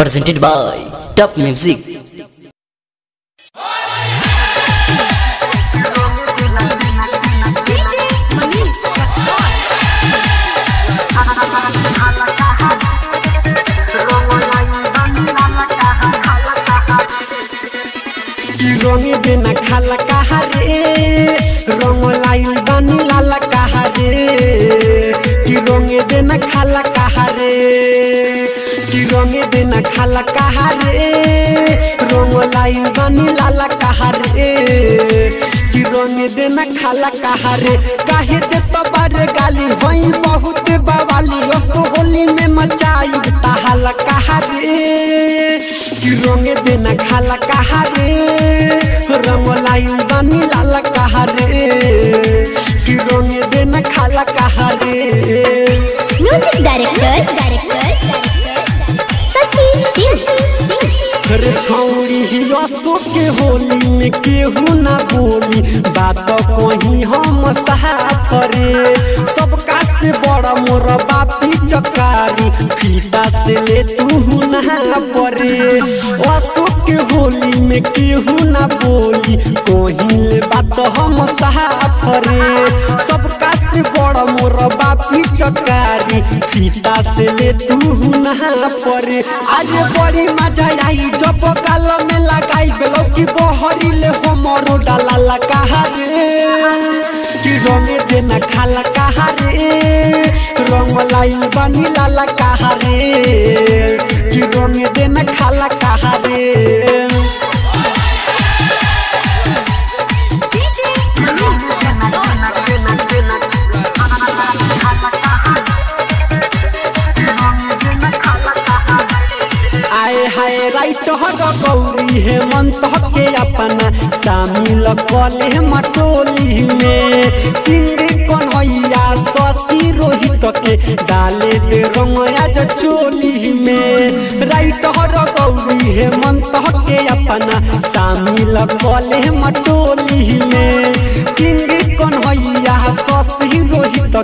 presented by Top Music. रंग देना खाला कहा रंग लाइल बानी लाला कहा रे कि रंग देना खाला देना खाला कहा रे? रंग लाइल बानी लाला कहा कि रंग देना खाला कहा रे? दे तो बारे गाली होई, बहुत बवाली। ओसो होली में मचाई ताहाला कहा कि रंग देना खाला कहा रंग लाइन बानी लाला छौरी के होली में केहू ना बोली बात कहीं हम साथ रे। सबका से बड़ा मोर बापी चकारी। फीता से ले तू ना परे अशोक के होली में केहू ना बोली। कहीं ले बात हम साथ रे। सबका से बड़ा मोर बापी चकारी। फीता से ले तू ना परे। आज बड़ी मज़ा आई, जब गाल में लगाई बेलो की बहरी ले हमरो डाला लगा रे। कि रंग देना खाला कहा रे। रंग लाइन बनी लाला कहा रे। कि रंग देना गौरी हेमंत के अपना। शामिल कले मटोली में। कन्हैया शशि रोहित के डाले दे रंगया चोली में। राइट हर गौरी हेमंत के अपना। शामिल कले मटोली में। किंग कन्हैया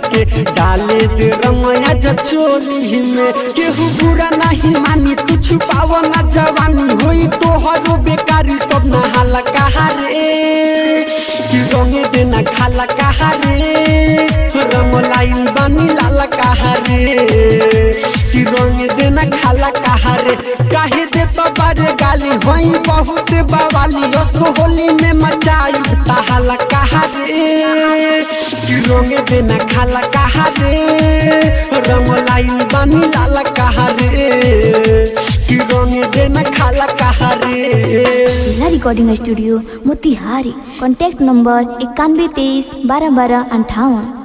के डाले दे रंगया जो चोली में। केहू बुरा नहीं मानी तू छुपाव ना जवानी होई तो हरो बेकारी सब ना हाला कहा रे? कि रंग देना खाला कहा रे? रंग लाइन बानी लाला कहा रे? कि रंग देना खाला कहा रे? काहे दे तो बारे गाली होई, बहुत बवाली असो होली में मचाई ताहाला कहा रे? खाला कहा रे? रंग कहा रे? खाला कहा रे? Recording studio Motihari. Contact number इक्यानवे, तेईस, बारह बारह, अंठावन।